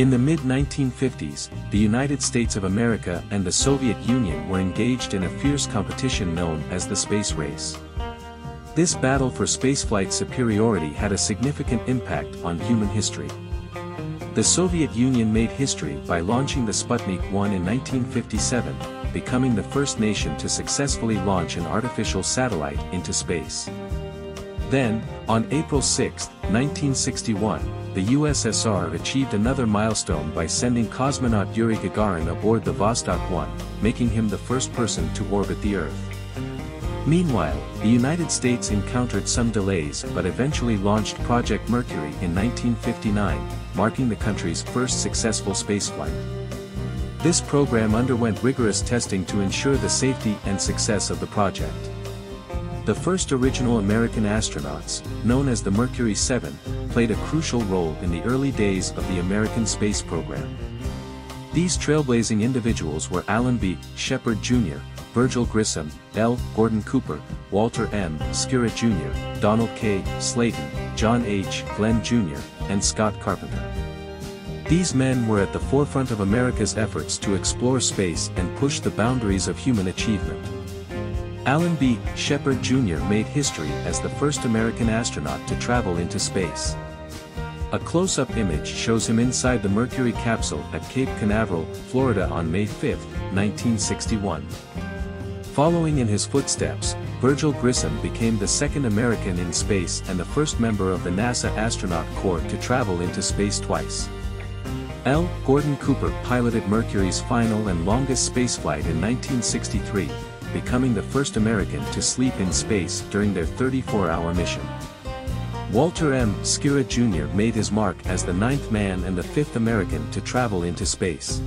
In the mid-1950s, the United States of America and the Soviet Union were engaged in a fierce competition known as the space race. This battle for spaceflight superiority had a significant impact on human history. The Soviet Union made history by launching the Sputnik 1 in 1957, becoming the first nation to successfully launch an artificial satellite into space. Then, on April 6, 1961, the USSR achieved another milestone by sending cosmonaut Yuri Gagarin aboard the Vostok 1, making him the first person to orbit the Earth. Meanwhile, the United States encountered some delays but eventually launched Project Mercury in 1959, marking the country's first successful spaceflight. This program underwent rigorous testing to ensure the safety and success of the project. The first original American astronauts, known as the Mercury 7, played a crucial role in the early days of the American space program. These trailblazing individuals were Alan B. Shepard Jr., Virgil Grissom, L. Gordon Cooper, Walter M. Schirra Jr., Donald K. Slayton, John H. Glenn Jr., and Scott Carpenter. These men were at the forefront of America's efforts to explore space and push the boundaries of human achievement. Alan B. Shepard Jr. made history as the first American astronaut to travel into space. A close-up image shows him inside the Mercury capsule at Cape Canaveral, Florida on May 5, 1961. Following in his footsteps, Virgil Grissom became the second American in space and the first member of the NASA astronaut corps to travel into space twice. L. Gordon Cooper piloted Mercury's final and longest spaceflight in 1963, becoming the first American to sleep in space during their 34-hour mission. Walter M. Schirra Jr. made his mark as the ninth man and the fifth American to travel into space.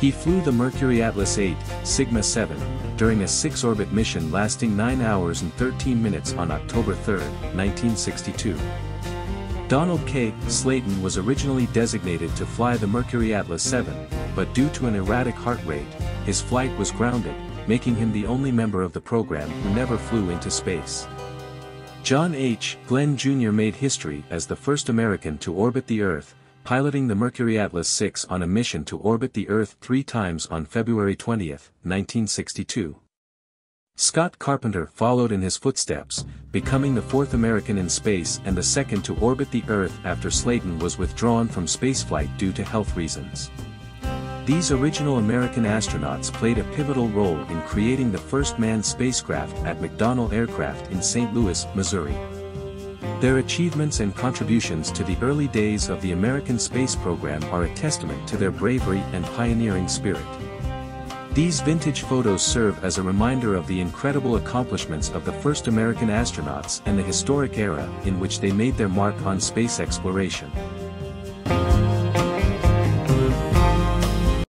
He flew the Mercury Atlas 8, Sigma 7, during a six-orbit mission lasting 9 hours and 13 minutes on October 3, 1962. Donald K. Slayton was originally designated to fly the Mercury Atlas 7, but due to an erratic heart rate, his flight was grounded, making him the only member of the program who never flew into space. John H. Glenn Jr. made history as the first American to orbit the Earth, piloting the Mercury Atlas 6 on a mission to orbit the Earth three times on February 20, 1962. Scott Carpenter followed in his footsteps, becoming the fourth American in space and the second to orbit the Earth after Slayton was withdrawn from spaceflight due to health reasons. These original American astronauts played a pivotal role in creating the first manned spacecraft at McDonnell Aircraft in St. Louis, Missouri. Their achievements and contributions to the early days of the American space program are a testament to their bravery and pioneering spirit. These vintage photos serve as a reminder of the incredible accomplishments of the first American astronauts and the historic era in which they made their mark on space exploration.